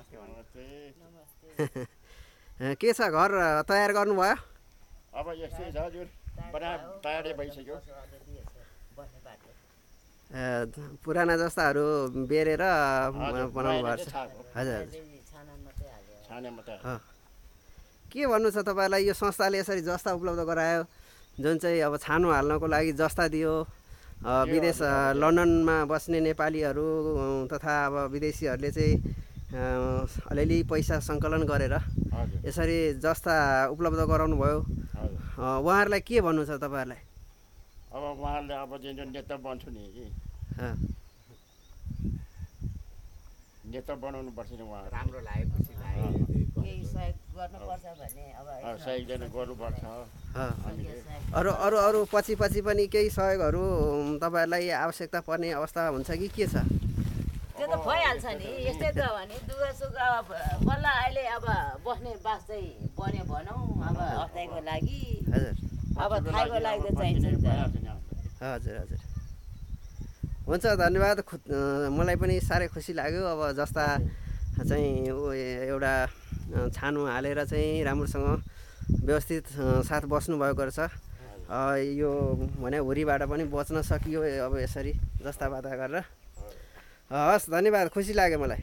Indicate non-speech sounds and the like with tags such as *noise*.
*laughs* के छ घर तयार गर्नुभयो? अब यस्तै छ हजुर। बना तयारी भइसक्यो। पुराना जस्ताहरू बेरेर बनाउनु भएको छ। हजुर। के भन्नु छ तपाईँलाई? यो संस्थाले यसरी जस्ता उपलब्ध गरायो जुन चाहिँ अब छानो हाल्नको लागि जस्ता दियो। विदेश लन्डनमा बस्ने नेपालीहरू तथा अब विदेशीहरूले चाहिँ अलिअलि पैसा सङ्कलन गरेर हजुर। यसरी जस्ता उपलब्ध गराउनु भयो। उहाँहरूलाई के भन्नु छ तपाईँहरूलाई? अब उहाँहरूले अब जुन जुन नेता बन्छु नि नेता बनाउनु पर्छ नि उहाँ राम्रो सहयोग अरू अरू अरू पछि पछि पनि केही सहयोगहरू तपाईँहरूलाई आवश्यकता पर्ने अवस्था हुन्छ कि के छ? त्यो त भइहाल्छ नि। यस्तै त भने दुःख सुख अब बल्ल अहिले अब बस्ने बास चाहिँ बन्यो भनौँ अब हप्ताको लागि। हजुर। अब खाएको लागि त चाहिन्छ। हजुर हजुर। हुन्छ धन्यवाद। खु मलाई पनि साह्रै खुसी लाग्यो। अब जस्ता चाहिँ एउटा छानो हालेर चाहिँ राम्रोसँग व्यवस्थित साथ बस्नुभएको रहेछ। यो भने हुरीबाट पनि बच्न सकियो अब यसरी जस्ता बाधा गरेर। हस् धन्यवाद खुसी लाग्यो मलाई।